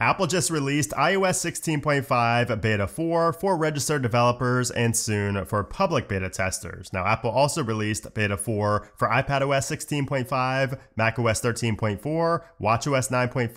Apple just released iOS 16.5 Beta 4 for registered developers and soon for public beta testers. Now, Apple also released Beta 4 for iPadOS 16.5, macOS 13.4, watchOS 9.5,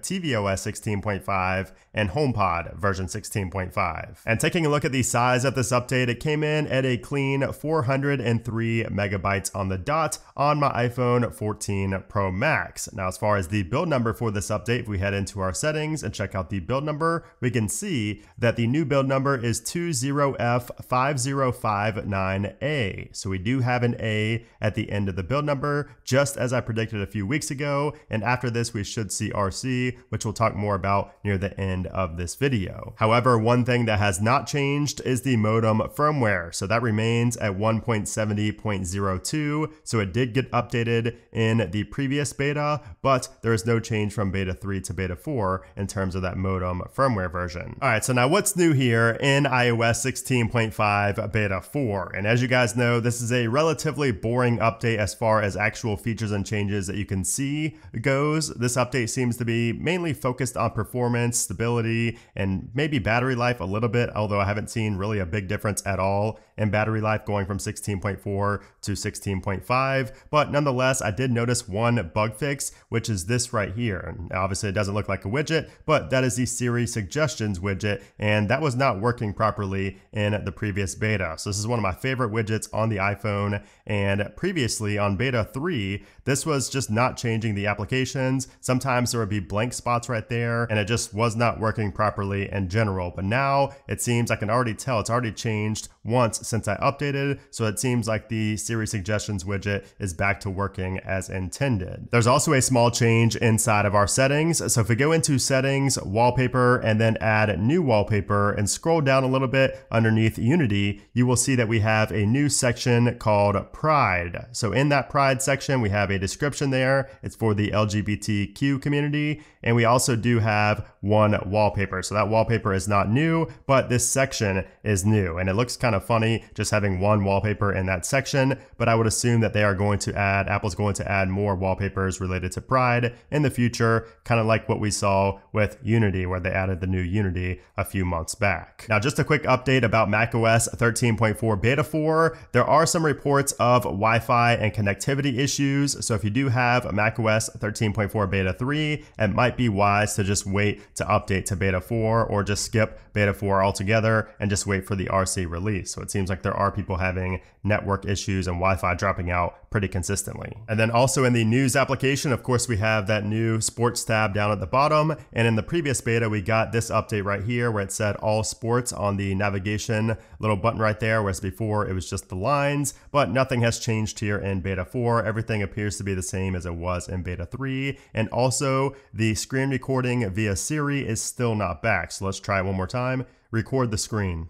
tvOS 16.5, and HomePod version 16.5. And taking a look at the size of this update, it came in at a clean 403 megabytes on the dot on my iPhone 14 Pro Max. Now, as far as the build number for this update, if we head into our settings, settings and check out the build number, we can see that the new build number is 20F5059A. So we do have an A at the end of the build number, just as I predicted a few weeks ago. And after this, we should see RC, which we'll talk more about near the end of this video. However, one thing that has not changed is the modem firmware. So that remains at 1.70.02. So it did get updated in the previous beta, but there is no change from beta 3 to beta 4 in terms of that modem firmware version. All right, so now what's new here in iOS 16.5 beta 4? And as you guys know, this is a relatively boring update as far as actual features and changes that you can see goes. This update seems to be mainly focused on performance, stability, and maybe battery life a little bit, although I haven't seen really a big difference at all in battery life going from 16.4 to 16.5. But nonetheless, I did notice one bug fix, which is this right here. And obviously it doesn't look like a widget, widget, but that is the Siri suggestions widget, and that was not working properly in the previous beta. So this is one of my favorite widgets on the iPhone, and previously on beta 3, this was just not changing the applications. Sometimes there would be blank spots right there, and it just was not working properly in general. But now it seems I can already tell it's already changed once since I updated, so it seems like the Siri suggestions widget is back to working as intended. There's also a small change inside of our settings. So if we go into settings, wallpaper, and then add new wallpaper and scroll down a little bit underneath Unity, you will see that we have a new section called Pride. So in that Pride section, we have a description there. It's for the LGBTQ community. And we also do have one wallpaper. So that wallpaper is not new, but this section is new. And it looks kind of funny just having one wallpaper in that section, but I would assume that they are going to add, Apple's going to add more wallpapers related to Pride in the future, kind of like what we saw with Unity, where they added the new Unity a few months back. Now, just a quick update about macOS 13.4 Beta 4. There are some reports of Wi-Fi and connectivity issues. So if you do have a macOS 13.4 Beta 3, it might be wise to just wait to update to beta 4 or just skip beta 4 altogether and just wait for the RC release. So it seems like there are people having network issues and Wi-Fi dropping out pretty consistently. And then also in the news application, of course, we have that new sports tab down at the bottom. And in the previous beta, we got this update right here where it said all sports on the navigation little button right there, whereas before it was just the lines, but nothing has changed here in beta 4. Everything appears to be the same as it was in beta 3. And also the screen recording via Siri is still not back. So let's try it one more time. Record the screen.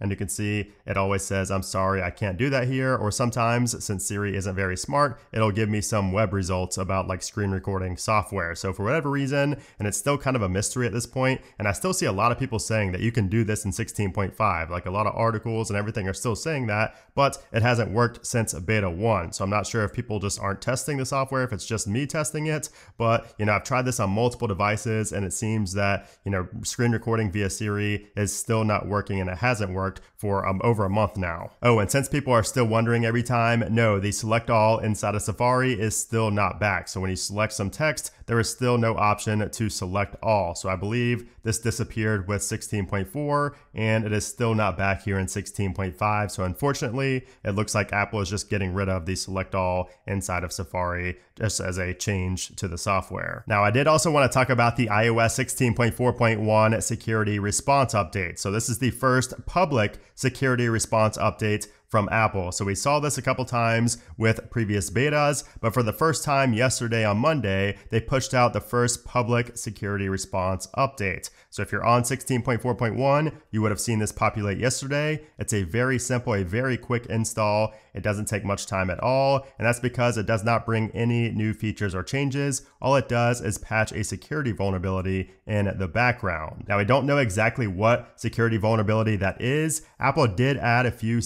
And you can see it always says, I'm sorry, I can't do that here. Or sometimes, since Siri isn't very smart, it'll give me some web results about like screen recording software. So for whatever reason, and it's still kind of a mystery at this point, and I still see a lot of people saying that you can do this in 16.5. Like a lot of articles and everything are still saying that, but it hasn't worked since beta 1. So I'm not sure if people just aren't testing the software, if it's just me testing it. But, you know, I've tried this on multiple devices and it seems that, you know, screen recording via Siri is still not working and it hasn't worked for um, over a month now. Oh, and since people are still wondering every time, no, the select all inside of Safari is still not back. So when you select some text, there is still no option to select all. So I believe this disappeared with 16.4 and it is still not back here in 16.5. So unfortunately, it looks like Apple is just getting rid of the select all inside of Safari just as a change to the software. Now, I did also want to talk about the iOS 16.4.1 security response update. So this is the first public security response update from Apple. So we saw this a couple times with previous betas, but for the first time yesterday on Monday, they pushed out the first public security response update. So if you're on 16.4.1, you would have seen this populate yesterday. It's a very simple, a very quick install, It doesn't take much time at all, and that's because it does not bring any new features or changes. All it does is patch a security vulnerability in the background. Now, we don't know exactly what security vulnerability that is. Apple did add a few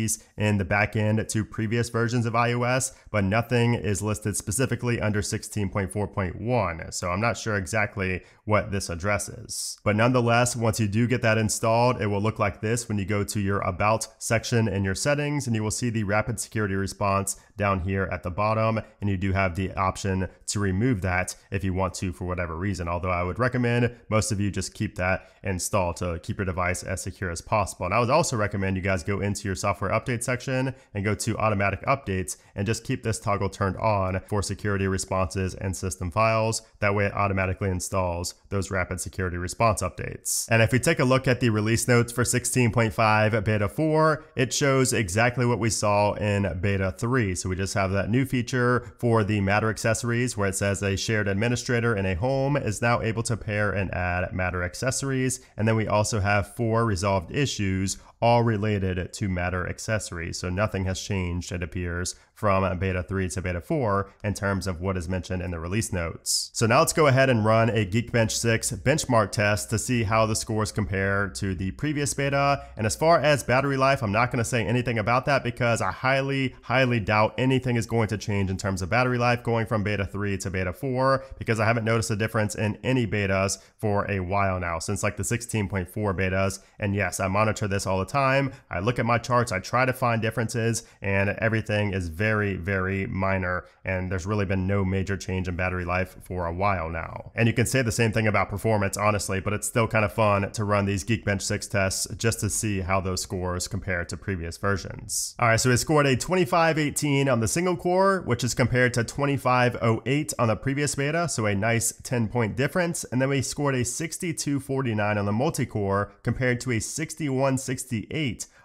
CVEs in the backend to previous versions of iOS, but nothing is listed specifically under 16.4.1. So I'm not sure exactly what this addresses. But nonetheless, once you do get that installed, it will look like this when you go to your About section in your settings, and you will see the Rapid Security Response down here at the bottom, and you do have the option to remove that if you want to for whatever reason. Although I would recommend most of you just keep that installed to keep your device as secure as possible. And I would also recommend you guys go into your software update section and go to automatic updates and just keep this toggle turned on for security responses and system files. That way it automatically installs those rapid security response updates. And if we take a look at the release notes for 16.5 beta 4, it shows exactly what we saw in beta 3. So we just have that new feature for the Matter accessories where it says a shared administrator in a home is now able to pair and add Matter accessories. And then we also have four resolved issues all related to Matter accessories. So nothing has changed, it appears, from beta 3 to beta 4 in terms of what is mentioned in the release notes. So now let's go ahead and run a Geekbench 6 benchmark test to see how the scores compare to the previous beta. And as far as battery life, I'm not going to say anything about that because I highly, highly doubt anything is going to change in terms of battery life going from beta 3 to beta 4 because I haven't noticed a difference in any betas for a while now since like the 16.4 betas. And yes, I monitor this all the time. I look at my charts, I try to find differences and everything is very very, minor, and there's really been no major change in battery life for a while now. And you can say the same thing about performance, honestly, but it's still kind of fun to run these Geekbench 6 tests just to see how those scores compare to previous versions. All right, so it scored a 2518 on the single core, which is compared to 2508 on the previous beta, so a nice 10 point difference. And then we scored a 6249 on the multi-core compared to a 6168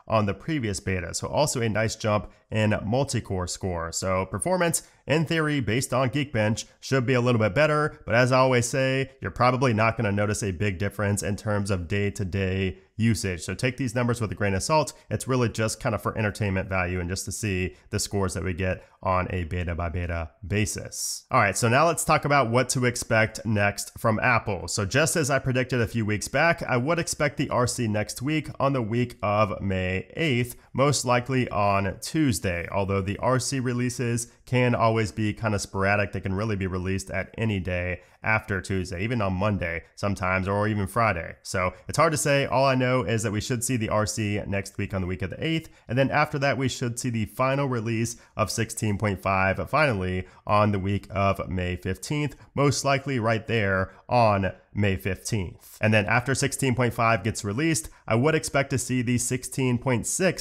on the previous beta. So also a nice jump in multi-core score. So performance, in theory, based on Geekbench, should be a little bit better. But as I always say, you're probably not going to notice a big difference in terms of day-to-day -day usage. So take these numbers with a grain of salt. It's really just kind of for entertainment value and just to see the scores that we get on a beta by beta basis. All right, so now let's talk about what to expect next from Apple. So just as I predicted a few weeks back, I would expect the RC next week on the week of May 8th, most likely on Tuesday, although the RC releases can always be kind of sporadic. They can really be released at any day after Tuesday, even on Monday sometimes, or even Friday. So it's hard to say. All I know is that we should see the RC next week on the week of the 8th. And then after that, we should see the final release of 16.5 finally on the week of May 15th, most likely right there on May 15th. And then after 16.5 gets released, I would expect to see the 16.6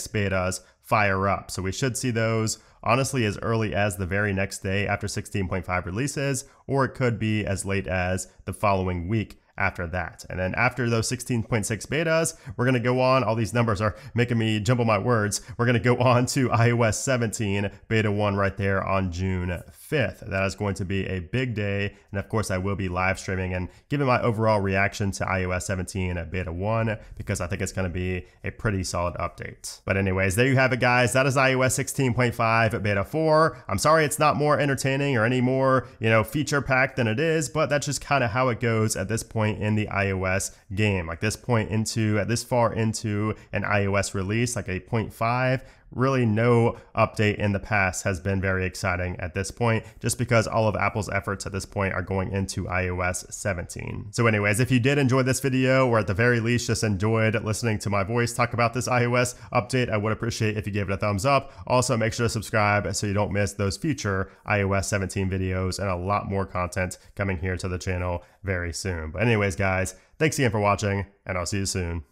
betas fire up. So we should see those honestly as early as the very next day after 16.5 releases, or it could be as late as the following week after that. And then after those 16.6 betas, we're going to go on. All these numbers are making me jumble my words. We're going to go on to iOS 17 beta 1 right there on June 5th. That is going to be a big day. And of course, I will be live streaming and giving my overall reaction to iOS 17 beta 1 because I think it's going to be a pretty solid update. But anyways, there you have it, guys. That is iOS 16.5 beta 4. I'm sorry it's not more entertaining or any more, you know, feature packed than it is, but that's just kind of how it goes at this point point in the iOS game. Like this point into, at this far into an iOS release, like a 0.5, really no update in the past has been very exciting at this point, just because all of Apple's efforts at this point are going into iOS 17. So anyways, if you did enjoy this video, or at the very least just enjoyed listening to my voice talk about this iOS update, I would appreciate if you gave it a thumbs up. Also, make sure to subscribe so you don't miss those future iOS 17 videos and a lot more content coming here to the channel very soon. But anyways, guys, thanks again for watching, and I'll see you soon.